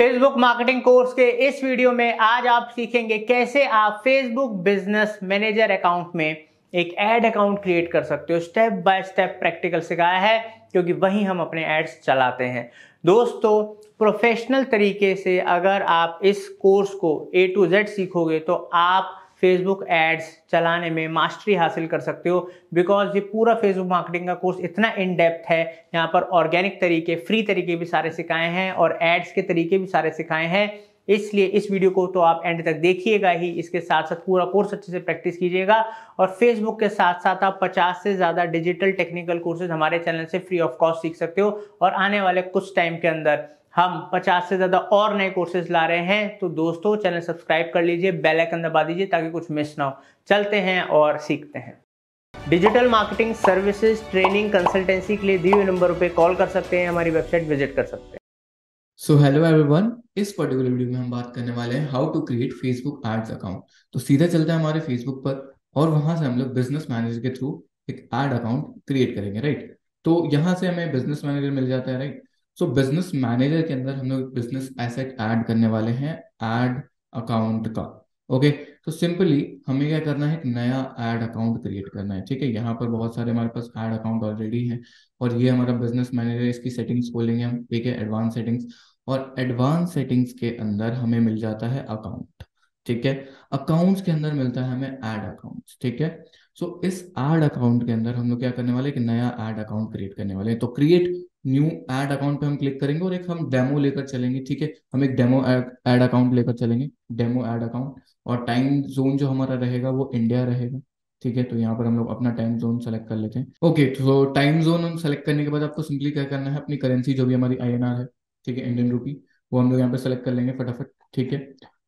Facebook marketing course के इस video में आज आप सीखेंगे कैसे आप फेसबुक बिज़नेस मैनेजर अकाउंट में एक एड अकाउंट क्रिएट कर सकते हो। स्टेप बाय स्टेप प्रैक्टिकल सिखाया है, क्योंकि वहीं हम अपने एड्स चलाते हैं। दोस्तों प्रोफेशनल तरीके से अगर आप इस कोर्स को ए टू जेड सीखोगे तो आप फेसबुक एड्स चलाने में मास्टरी हासिल कर सकते हो। बिकॉज़ ये पूरा फेसबुक मार्केटिंग का कोर्स इतना इन डेप्थ है, यहाँ पर ऑर्गेनिक तरीके फ्री तरीके भी सारे सिखाए हैं और एड्स के तरीके भी सारे सिखाए हैं। इसलिए इस वीडियो को तो आप एंड तक देखिएगा ही, इसके साथ साथ पूरा कोर्स अच्छे से प्रैक्टिस कीजिएगा और फेसबुक के साथ साथ आप 50 से ज़्यादा डिजिटल टेक्निकल कोर्सेज हमारे चैनल से फ्री ऑफ़ कॉस्ट सीख सकते हो और आने वाले कुछ टाइम के अंदर। हम 50 से ज़्यादा और नए कोर्सेज ला रहे हैं तो दोस्तों चैनल सब्सक्राइब कर लीजिए बेल आइकन दबा दीजिए ताकि कुछ मिस ना हो। चलते हैं और सीखते हैं। Digital marketing services training consultancy के लिए दिए हुए नंबर पे कॉल कर सकते हैं, हमारी वेबसाइट विज़िट कर सकते हैं। सो हेलो एवरीवन इस पर्टिकुलर वीडियो में हम बात करने वाले हैं how to create Facebook ads account तो सीधा चलते हैं हमारे फेसबुक पर और वहाँ से हम लोग बिज़नेस मैनेजर के थ्रू एक एड अकाउंट क्रिएट करेंगे राइट तो यहाँ से हमें बिज़नेस मैनेजर मिल जाता है राइट सो बिज़नेस मैनेजर के अंदर हम लोग बिज़नेस एसेट ऐड करने वाले हैं ऐड अकाउंट का। ओके तो सिंपली हमें क्या करना है, एक नया एड अकाउंट क्रिएट करना है, ठीक है? यहाँ पर बहुत सारे हमारे पास एड अकाउंट ऑलरेडी है और ये हमारा बिज़नेस मैनेजर इसकी सेटिंग्स खोलेंगे हम, ठीक है? एडवांस सेटिंग्स और एडवांस सेटिंग्स के अंदर हमें मिल जाता है अकाउंट ठीक है? अकाउंट्स के अंदर मिलता है हमें एड अकाउंट्स ठीक है? सो so, इस एड अकाउंट के अंदर हम लोग क्या करने वाले एक नया एड अकाउंट क्रिएट करने वाले हैं। तो क्रिएट न्यू एड अकाउंट पे हम क्लिक करेंगे और एक हम डेमो लेकर चलेंगे ठीक है? हम एक डेमो एड अकाउंट लेकर चलेंगे डेमो एड अकाउंट और टाइम जोन जो हमारा रहेगा वो इंडिया रहेगा ठीक है? तो यहाँ पर हम लोग अपना टाइम जोन सेलेक्ट कर लेते हैं। ओके तो टाइम जोन हम सेलेक्ट करने के बाद आपको सिंपली क्या करना है? अपनी करेंसी जो भी हमारी आई है ठीक है? इंडियन रूपी वो हम लोग यहाँ पर सेलेक्ट कर लेंगे फटाफट ठीक है?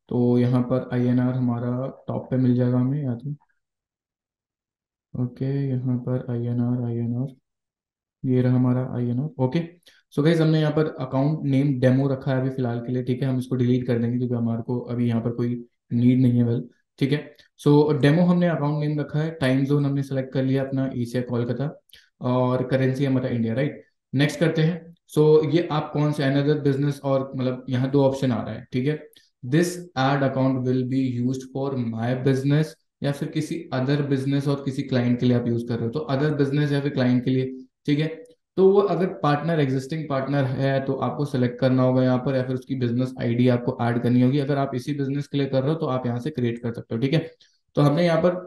तो यहाँ पर INR हमारा टॉप पे मिल जाएगा हमें याद है? ओके यहाँ पर I N R I N R ये रहा हमारा आर ओके सो गाइज़ हमने यहाँ पर अकाउंट नेम डेमो रखा है अभी फ़िलहाल के लिए ठीक है? हम इसको डिलीट कर देंगे क्योंकि हमारे को अभी यहाँ पर कोई नीड नहीं है वेल ठीक है? सो डेमो हमने अकाउंट नेम रखा है टाइम जोन हमने सेलेक्ट कर लिया अपना ईसीआई कोलकाता और करेंसी हमारा इंडिया राइट नेक्स्ट करते हैं. सो so, ये आप कौन से अनदर बिज़नेस और मतलब यहाँ दो ऑप्शन आ रहा है ठीक है? This ad account will be use for my business या फिर किसी अदर बिज़नेस और किसी क्लाइंट के लिए आप यूज़ कर रहे हो। तो अदर बिज़नेस या फिर क्लाइंट के लिए, ठीक है? तो वो अगर पार्टनर एग्जिस्टिंग पार्टनर है तो आपको सेलेक्ट करना होगा यहाँ पर या फिर उसकी बिज़नेस आईडी आपको ऐड करनी होगी। अगर आप इसी बिज़नेस के लिए कर रहे हो तो आप यहाँ से क्रिएट कर सकते हो, ठीक है? तो हमने यहाँ पर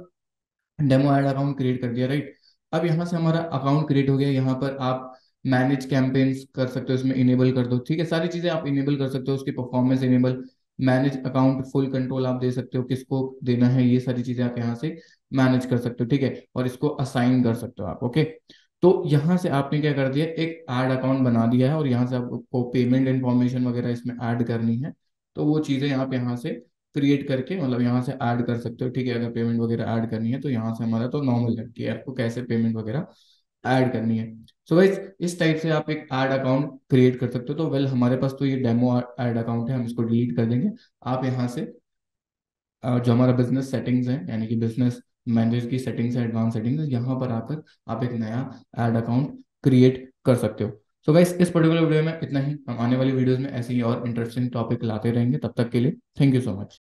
डेमो एड अकाउंट क्रिएट कर दिया राइट अब यहाँ से हमारा अकाउंट क्रिएट हो गया। यहाँ पर आप मैनेज कैंपेन्स कर सकते हो, इसमें इनेबल कर दो, ठीक है? सारी चीज़ें आप इनेबल कर सकते हो, उसकी performance enable manage account full control आप दे सकते हो, किसको देना है, ये सारी चीज़ें आप यहाँ से मैनेज कर सकते हो, ठीक है? और इसको असाइन कर सकते हो आप ओके तो यहाँ से आपने क्या कर दिया, एक ऐड अकाउंट बना दिया है और यहाँ से आपको पेमेंट इन्फॉर्मेशन वगैरह इसमें ऐड करनी है तो वो चीज़ें आप यहाँ से क्रिएट करके मतलब यहाँ से ऐड कर सकते हो, ठीक है? अगर पेमेंट वगैरह ऐड करनी है तो यहाँ से हमारा तो नॉर्मल लगती है, आपको कैसे पेमेंट वगैरह ऐड करनी है। सो so गाइस इस टाइप से आप एक ऐड अकाउंट क्रिएट कर सकते हो। तो वेल हमारे पास तो ये डेमो ऐड अकाउंट है, हम इसको डिलीट कर देंगे। आप यहाँ से जो हमारा बिज़नेस सेटिंग्स है, यानी कि बिज़नेस मैनेजर की सेटिंग्स है एडवांस सेटिंग्स यहाँ पर आकर आप एक नया एड अकाउंट क्रिएट कर सकते हो। सो so गाइस इस पर्टिकुलर वीडियो में इतना ही। हम आने वाली वीडियोस में ऐसे ही और इंटरेस्टिंग टॉपिक लाते रहेंगे। तब तक के लिए थैंक यू सो मच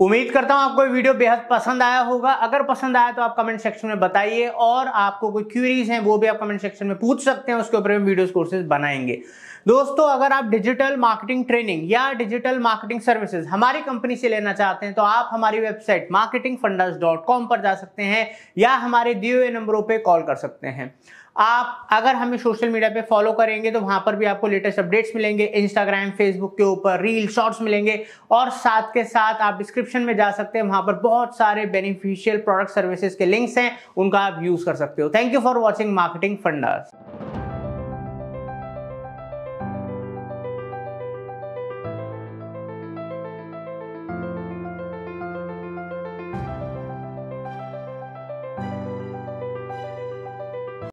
उम्मीद करता हूँ आपको वीडियो बेहद पसंद आया होगा। अगर पसंद आया तो आप कमेंट सेक्शन में बताइए और आपको कोई क्यूरीज हैं, वो भी आप कमेंट सेक्शन में पूछ सकते हैं, उसके ऊपर हम वीडियोस कोर्सेज बनाएँगे। दोस्तों, अगर आप डिजिटल मार्केटिंग ट्रेनिंग या डिजिटल मार्केटिंग सर्विसेज़ हमारी कंपनी से लेना चाहते हैं तो आप हमारी वेबसाइट मार्केटिंग पर जा सकते हैं या हमारे दिए हुए नंबरों पर कॉल कर सकते हैं। आप अगर हमें सोशल मीडिया पे फॉलो करेंगे तो वहाँ पर भी आपको लेटेस्ट अपडेट्स मिलेंगे इंस्टाग्राम फेसबुक के ऊपर रील शॉर्ट्स मिलेंगे और साथ के साथ आप डिस्क्रिप्शन में जा सकते हैं, वहाँ पर बहुत सारे बेनिफिशियल प्रोडक्ट सर्विसेज़ के लिंक्स हैं, उनका आप यूज़ कर सकते हो। Thank you for watching marketing funders